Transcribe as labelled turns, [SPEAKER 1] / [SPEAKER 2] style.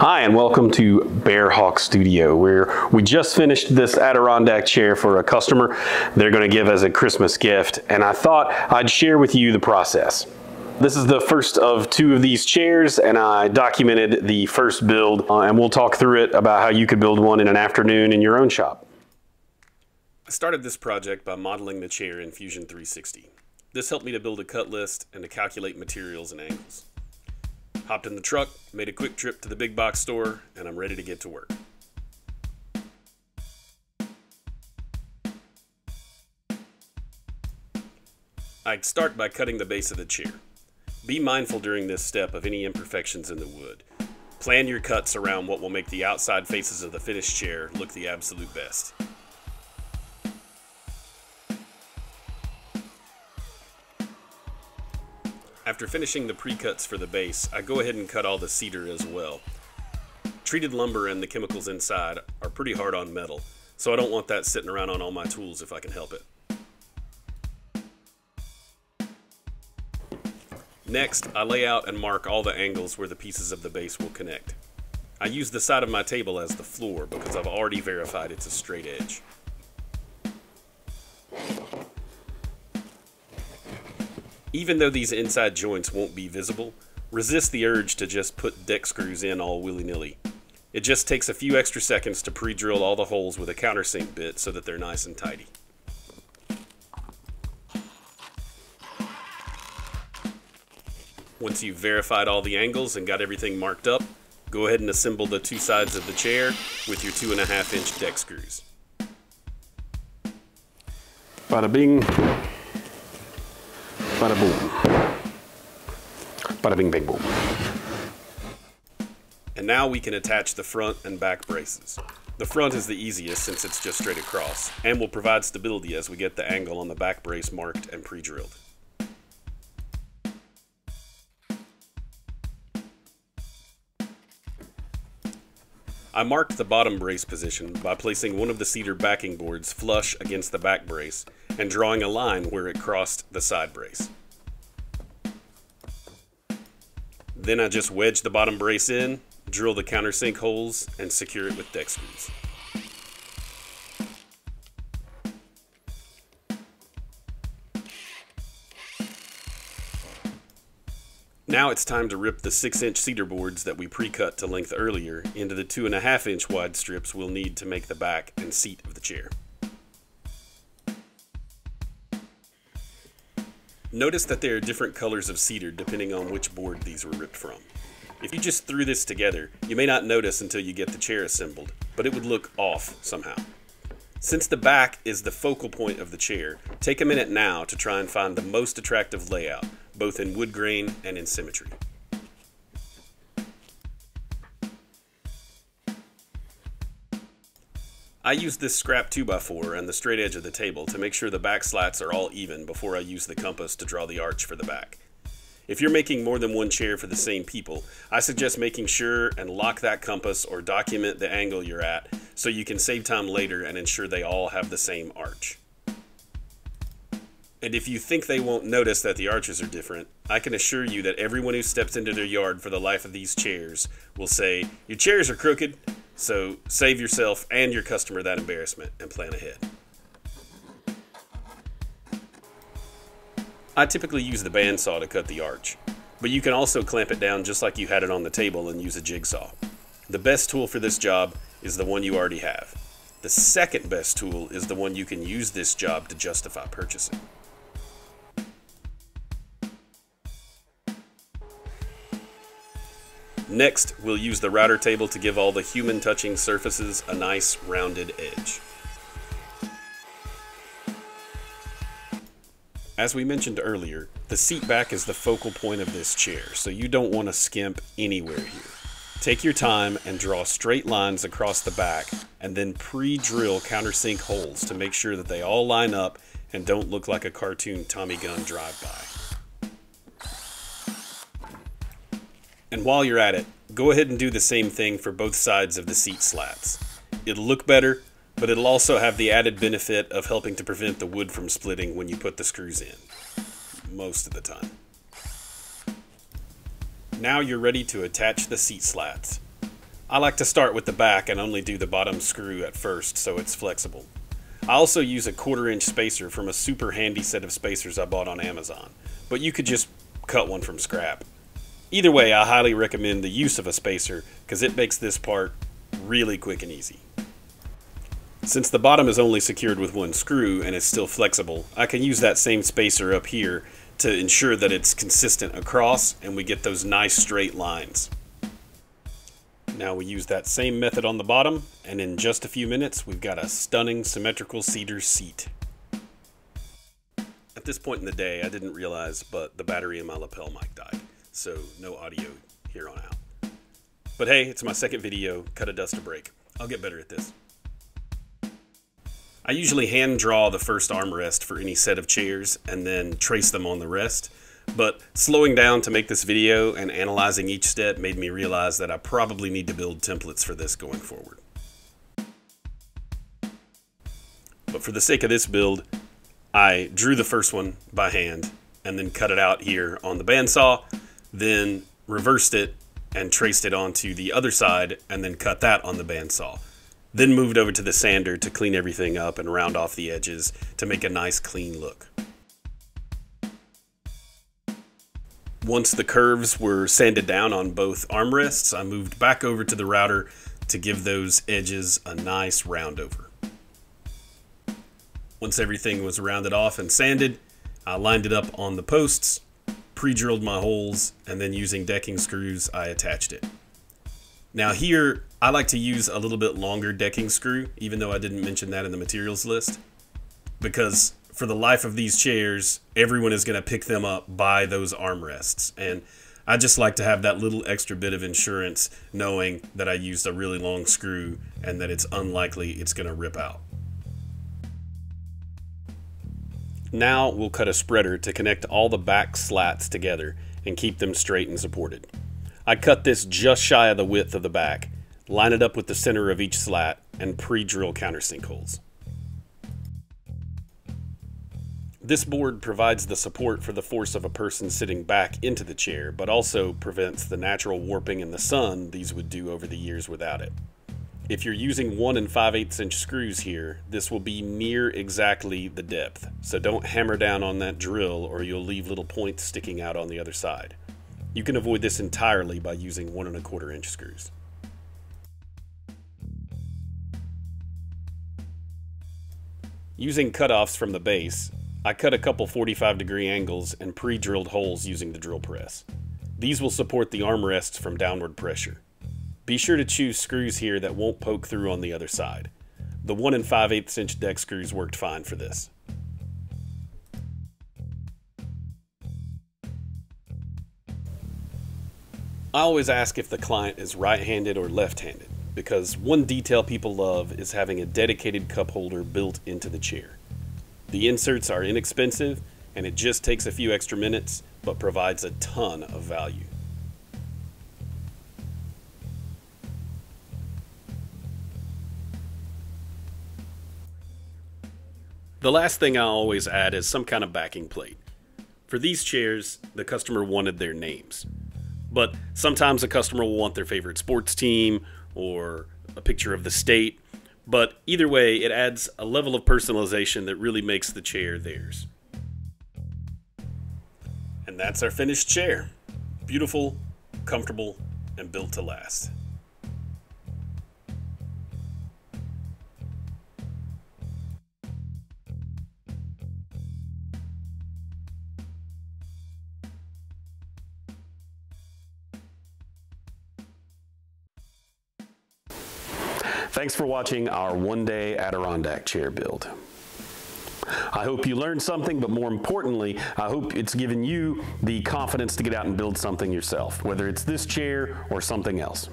[SPEAKER 1] Hi, and welcome to Bearhawk Studio, where we just finished this Adirondack chair for a customer. They're going to give as a Christmas gift, and I thought I'd share with you the process. This is the first of two of these chairs, and I documented the first build, uh, and we'll talk through it about how you could build one in an afternoon in your own shop.
[SPEAKER 2] I started this project by modeling the chair in Fusion 360. This helped me to build a cut list and to calculate materials and angles. Hopped in the truck, made a quick trip to the big box store, and I'm ready to get to work. I'd start by cutting the base of the chair. Be mindful during this step of any imperfections in the wood. Plan your cuts around what will make the outside faces of the finished chair look the absolute best. After finishing the pre-cuts for the base, I go ahead and cut all the cedar as well. Treated lumber and the chemicals inside are pretty hard on metal, so I don't want that sitting around on all my tools if I can help it. Next, I lay out and mark all the angles where the pieces of the base will connect. I use the side of my table as the floor because I've already verified it's a straight edge. Even though these inside joints won't be visible, resist the urge to just put deck screws in all willy-nilly. It just takes a few extra seconds to pre-drill all the holes with a countersink bit so that they're nice and tidy. Once you've verified all the angles and got everything marked up, go ahead and assemble the two sides of the chair with your two and a half inch deck screws.
[SPEAKER 1] Bada bing, bada boom. Bada bing, bing, boom.
[SPEAKER 2] And now we can attach the front and back braces. The front is the easiest since it's just straight across, and will provide stability as we get the angle on the back brace marked and pre-drilled. I marked the bottom brace position by placing one of the cedar backing boards flush against the back brace and drawing a line where it crossed the side brace. Then I just wedge the bottom brace in, drill the countersink holes, and secure it with deck screws. Now it's time to rip the 6 inch cedar boards that we pre-cut to length earlier into the 2.5 inch wide strips we'll need to make the back and seat of the chair. Notice that there are different colors of cedar depending on which board these were ripped from. If you just threw this together, you may not notice until you get the chair assembled, but it would look off somehow. Since the back is the focal point of the chair, take a minute now to try and find the most attractive layout both in wood grain and in symmetry. I use this scrap 2x4 and the straight edge of the table to make sure the back slats are all even before I use the compass to draw the arch for the back. If you're making more than one chair for the same people, I suggest making sure and lock that compass or document the angle you're at so you can save time later and ensure they all have the same arch. And if you think they won't notice that the arches are different, I can assure you that everyone who steps into their yard for the life of these chairs will say, Your chairs are crooked, so save yourself and your customer that embarrassment and plan ahead. I typically use the bandsaw to cut the arch, but you can also clamp it down just like you had it on the table and use a jigsaw. The best tool for this job is the one you already have. The second best tool is the one you can use this job to justify purchasing. Next, we'll use the router table to give all the human touching surfaces a nice rounded edge. As we mentioned earlier, the seat back is the focal point of this chair, so you don't want to skimp anywhere here. Take your time and draw straight lines across the back, and then pre-drill countersink holes to make sure that they all line up and don't look like a cartoon Tommy gun drive-by. And while you're at it, go ahead and do the same thing for both sides of the seat slats. It'll look better, but it'll also have the added benefit of helping to prevent the wood from splitting when you put the screws in. Most of the time. Now you're ready to attach the seat slats. I like to start with the back and only do the bottom screw at first so it's flexible. I also use a quarter inch spacer from a super handy set of spacers I bought on Amazon, but you could just cut one from scrap. Either way, I highly recommend the use of a spacer because it makes this part really quick and easy. Since the bottom is only secured with one screw and is still flexible, I can use that same spacer up here to ensure that it's consistent across and we get those nice straight lines. Now we use that same method on the bottom and in just a few minutes we've got a stunning symmetrical cedar seat. At this point in the day I didn't realize but the battery in my lapel mic died, so no audio here on out. But hey, it's my second video, cut a dust to break. I'll get better at this. I usually hand draw the first armrest for any set of chairs and then trace them on the rest. But slowing down to make this video and analyzing each step made me realize that I probably need to build templates for this going forward. But for the sake of this build, I drew the first one by hand and then cut it out here on the bandsaw, then reversed it and traced it onto the other side and then cut that on the bandsaw. Then moved over to the sander to clean everything up and round off the edges to make a nice clean look. Once the curves were sanded down on both armrests, I moved back over to the router to give those edges a nice round over. Once everything was rounded off and sanded, I lined it up on the posts, pre-drilled my holes, and then using decking screws, I attached it. Now here, I like to use a little bit longer decking screw, even though I didn't mention that in the materials list, because for the life of these chairs, everyone is going to pick them up by those armrests. And I just like to have that little extra bit of insurance knowing that I used a really long screw and that it's unlikely it's going to rip out. Now we'll cut a spreader to connect all the back slats together and keep them straight and supported. I cut this just shy of the width of the back, line it up with the center of each slat, and pre-drill countersink holes. This board provides the support for the force of a person sitting back into the chair, but also prevents the natural warping in the sun these would do over the years without it. If you're using 1 and 5 8 inch screws here, this will be near exactly the depth, so don't hammer down on that drill or you'll leave little points sticking out on the other side. You can avoid this entirely by using one and a quarter inch screws. Using cutoffs from the base, I cut a couple 45 degree angles and pre-drilled holes using the drill press. These will support the armrests from downward pressure. Be sure to choose screws here that won't poke through on the other side. The 1 and 5 8 inch deck screws worked fine for this. I always ask if the client is right-handed or left-handed because one detail people love is having a dedicated cup holder built into the chair. The inserts are inexpensive and it just takes a few extra minutes but provides a ton of value. The last thing I always add is some kind of backing plate. For these chairs, the customer wanted their names. But sometimes a customer will want their favorite sports team or a picture of the state. But either way, it adds a level of personalization that really makes the chair theirs. And that's our finished chair. Beautiful, comfortable, and built to last.
[SPEAKER 1] Thanks for watching our one-day Adirondack chair build. I hope you learned something, but more importantly, I hope it's given you the confidence to get out and build something yourself, whether it's this chair or something else.